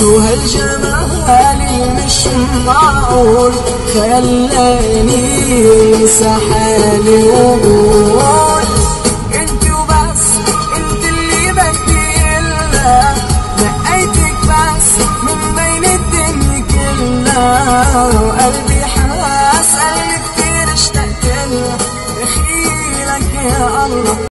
شو هالجمال مش معقول خلاني انسى حالي وقول انت وبس انت اللي بدي الا نقيتك بس من بين الدنيا كلها. وقلبي حاس قلبي كتير اشتقت لها. يا الله.